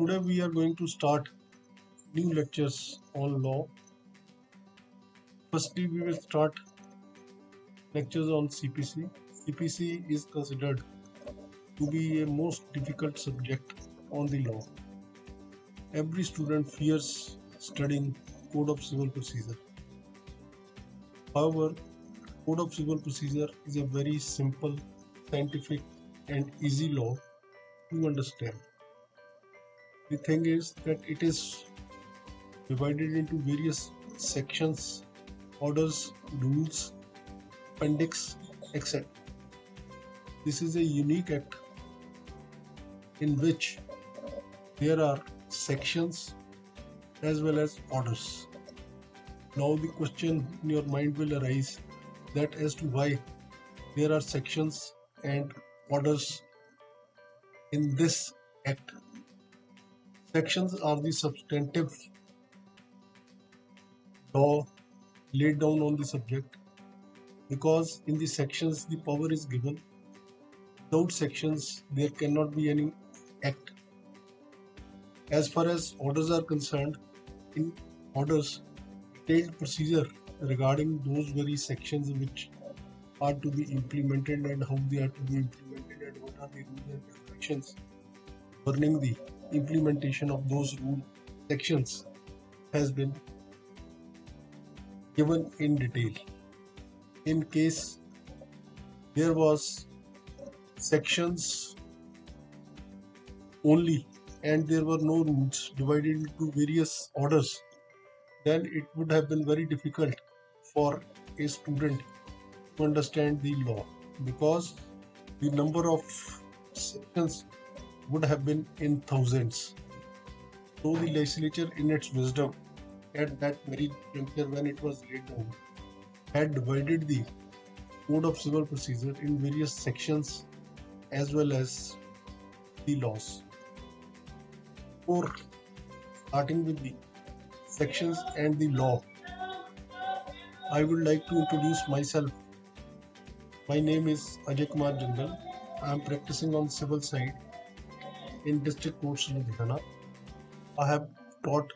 Today we are going to start new lectures on law. Firstly, we will start lectures on CPC. CPC is considered to be a most difficult subject on the law. Every student fears studying Code of Civil Procedure. However, Code of Civil Procedure is a very simple, scientific, and easy law to understand. The thing is that it is divided into various sections, orders, rules, appendix, etc. This is a unique act in which there are sections as well as orders. Now the question in your mind will arise that as to why there are sections and orders in this act. Sections are the substantive law laid down on the subject because in the sections the power is given. Without sections there cannot be any act. As far as orders are concerned, in orders, detailed procedure regarding those very sections which are to be implemented and how they are to be implemented and what are the rules and regulations governing the implementation of those rule sections has been given in detail. In case there was sections only and there were no rules divided into various orders, then it would have been very difficult for a student to understand the law because the number of sections would have been in thousands. So the legislature, in its wisdom, at that very juncture when it was laid down, had divided the Code of Civil Procedure in various sections as well as the laws. Before starting with the sections and the law, I would like to introduce myself. My name is Ajay Kumar Jindal. I am practicing on civil side in District Court Ludhiana. I have taught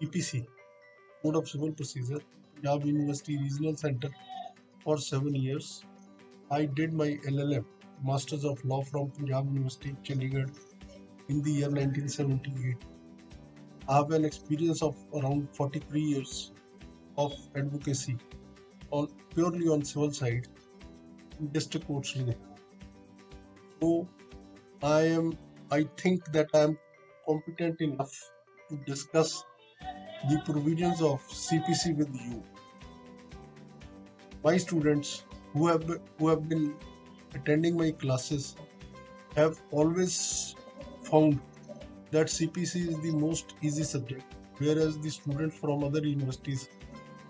CPC, Code of Civil Procedure, Punjab University Regional Center for seven years. I did my LLM, Masters of Law from Punjab University, Chandigarh, in the year 1978. I have an experience of around 43 years of advocacy on purely on civil side in district courts. So I am I think that I am competent enough to discuss the provisions of CPC with you. My students who have who have been attending my classes have always found that CPC is the most easy subject, whereas the students from other universities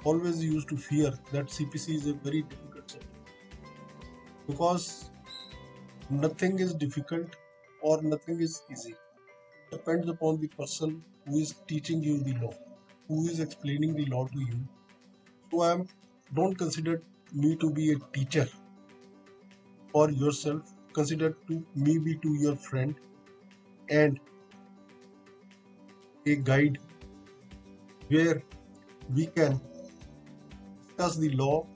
always used to fear that CPC is a very difficult subject because nothing is difficult or nothing is easy. Depends upon the person who is teaching you the law, who is explaining the law to you. So I am don't consider me to be a teacher or yourself. Consider to me be to your friend and a guide where we can discuss the law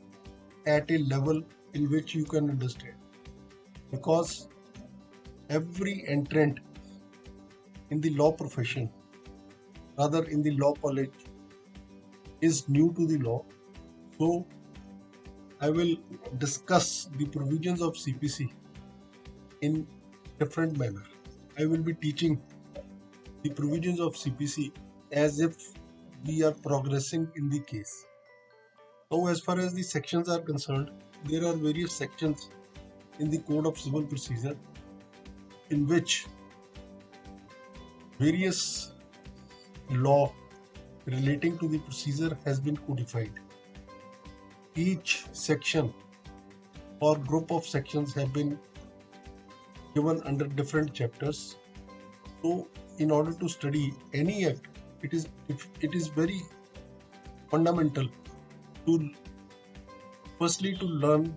at a level in which you can understand because every entrant in the law profession rather in the law college is new to the law. So i will discuss the provisions of cpc in different manner. I will be teaching the provisions of cpc as if we are progressing in the case. So as far as the sections are concerned there are various sections in the code of civil procedure in which various law relating to the procedure has been codified. Each section or group of sections have been given under different chapters. So, in order to study any act, it is it is very fundamental to firstly to learn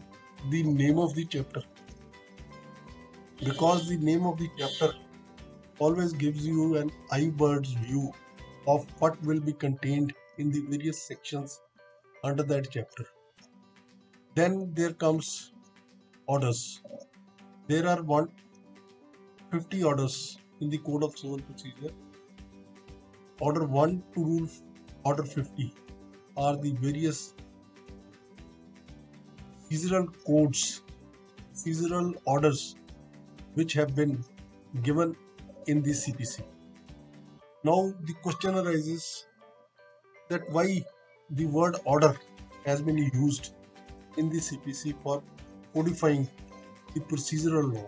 the name of the chapter because the name of the chapter always gives you an eye bird's view of what will be contained in the various sections under that chapter. Then there comes orders. There are 150 orders in the Code of Civil Procedure. Order 1 to Rule Order 50 are the various procedural codes, procedural orders which have been given in the CPC. Now the question arises that why the word order has been used in the CPC for codifying the procedural law.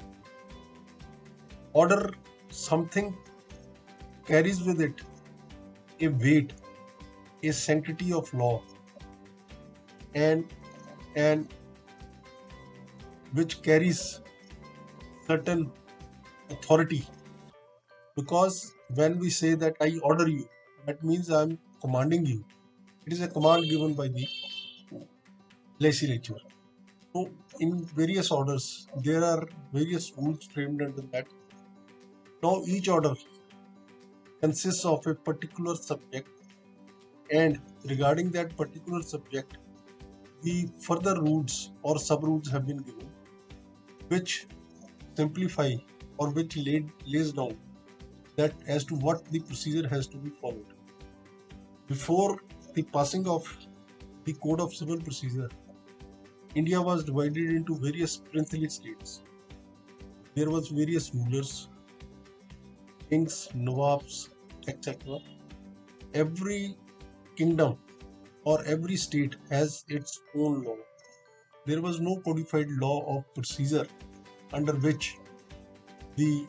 Order something carries with it a weight, a sanctity of law, and and which carries certain authority because when we say that I order you, that means I'm commanding you. It is a command given by the legislature. So, in various orders, there are various rules framed under that. Now, each order consists of a particular subject, and regarding that particular subject, the further rules or sub rules have been given, which simplify or which laid, lays down that as to what the procedure has to be followed. Before the passing of the Code of Civil Procedure, India was divided into various princely states. There was various rulers, kings, nawabs, etc. Every kingdom or every state has its own law. There was no codified law of procedure under which the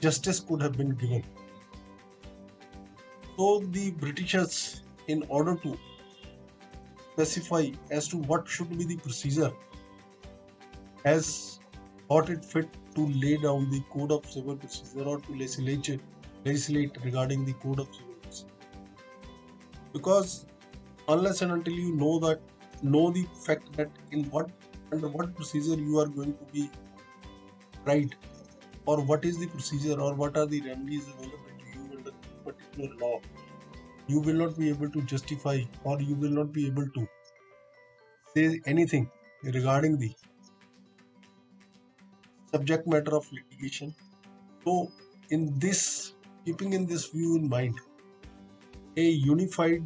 justice could have been given. So the Britishers, in order to specify as to what should be the procedure, has thought it fit to lay down the Code of Civil Procedure or to legislate, legislate regarding the Code of Civil Procedure. Because unless and until you know that know the fact that in what under what procedure you are going to be right? Or what is the procedure or what are the remedies available to you under particular law? You will not be able to justify or you will not be able to say anything regarding the subject matter of litigation. So in this keeping in this view in mind a unified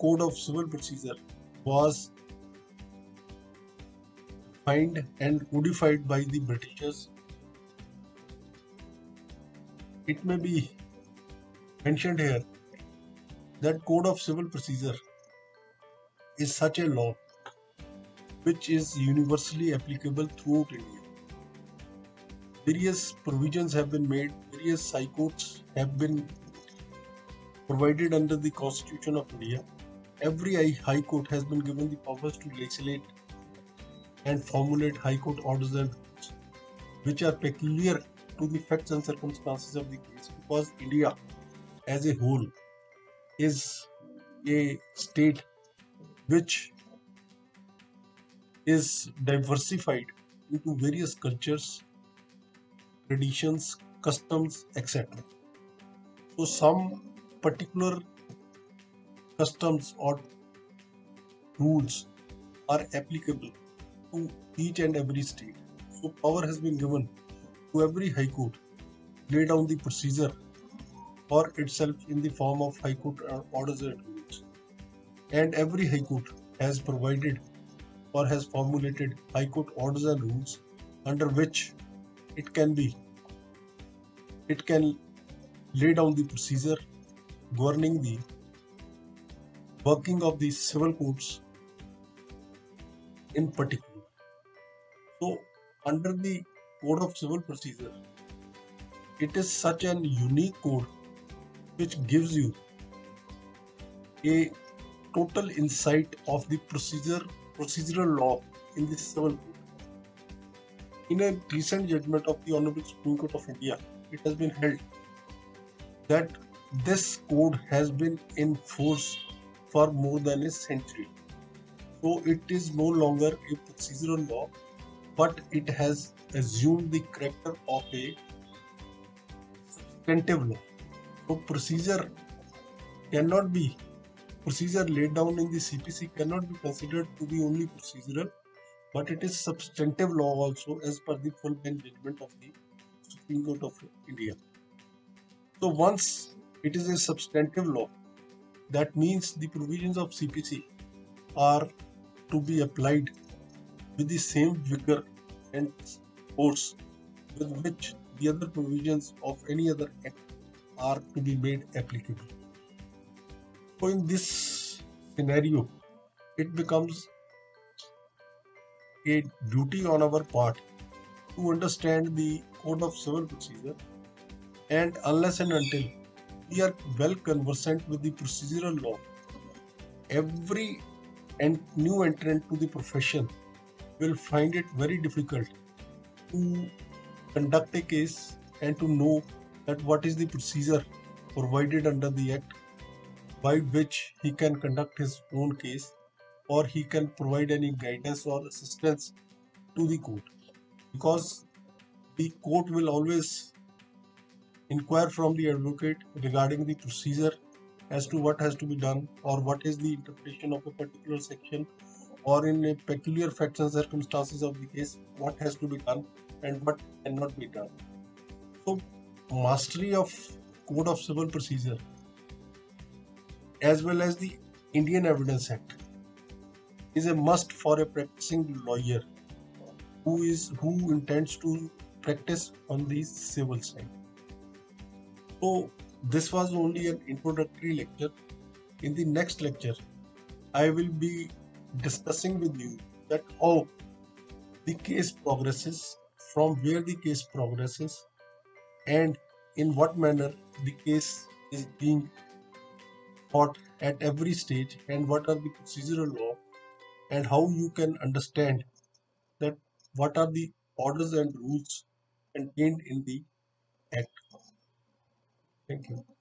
code of civil procedure was defined and codified by the britishers it may be mentioned here that Code of Civil Procedure is such a law which is universally applicable throughout India. Various provisions have been made, various high courts have been provided under the Constitution of India. Every high court has been given the powers to legislate and formulate high court orders and rules which are peculiar to the facts and circumstances of the case because India as a whole is a state which is diversified into various cultures, traditions, customs, etc. So, some particular customs or rules are applicable to each and every state. So, power has been given to every High Court lay down the procedure for itself in the form of High Court orders and rules. And every High Court has provided or has formulated High Court orders and rules under which it can be it can lay down the procedure governing the working of the civil courts in particular. So under the Code of Civil Procedure. It is such an unique code which gives you a total insight of the procedure procedural law in the civil code. In a recent judgment of the Honorable Supreme Court of India, it has been held that this code has been in force for more than a century. So it is no longer a procedural law, but it has assumed the character of a substantive law. So procedure cannot be procedure laid down in the CPC cannot be considered to be only procedural, but it is substantive law also as per the full bench judgment of the Supreme Court of India. So once it is a substantive law, that means the provisions of CPC are to be applied with the same vigor and force with which the other provisions of any other act are to be made applicable. So in this scenario, it becomes a duty on our part to understand the code of civil procedure and unless and until we are well conversant with the procedural law, every new entrant to the profession will find it very difficult to conduct a case and to know that what is the procedure provided under the act by which he can conduct his own case or he can provide any guidance or assistance to the court. Because the court will always inquire from the advocate regarding the procedure as to what has to be done or what is the interpretation of a particular section or in a peculiar facts and circumstances of the case what has to be done and what cannot be done. So mastery of code of civil procedure as well as the indian evidence act is a must for a practicing lawyer who is who intends to practice on the civil side. So this was only an introductory lecture. In the next lecture i will be discussing with you that how the case progresses from where the case progresses and in what manner the case is being fought at every stage and what are the procedural law and how you can understand that what are the orders and rules contained in the act. Thank you.